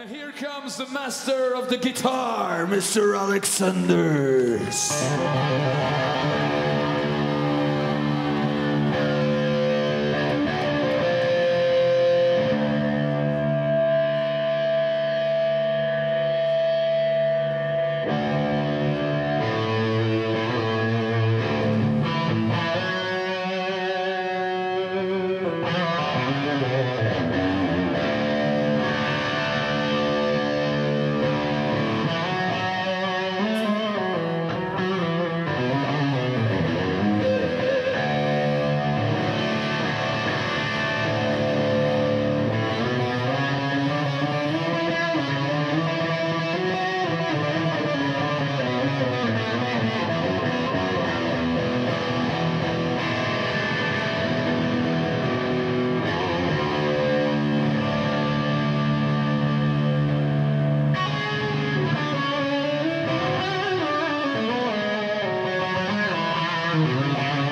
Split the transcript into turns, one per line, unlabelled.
And here comes the master of the guitar, Mr. Alexanders. Música